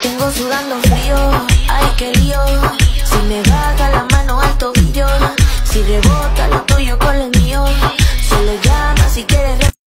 Tengo sudando frío, ay qué lío. Si me baja la mano al tobillo Si rebota lo tuyo